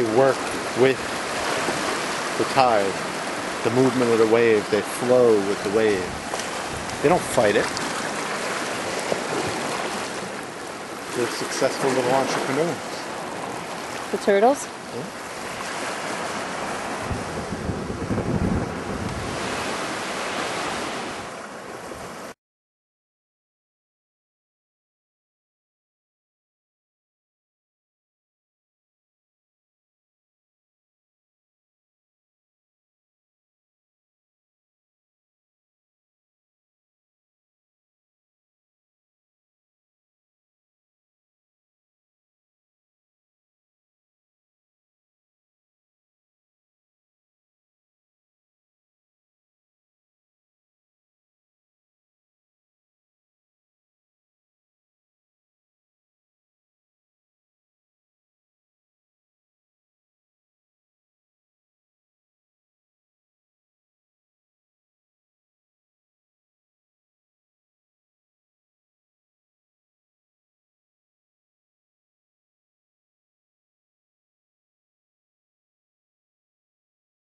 They work with the tide, the movement of the wave. They flow with the wave. They don't fight it. They're successful little entrepreneurs. The turtles? Yeah.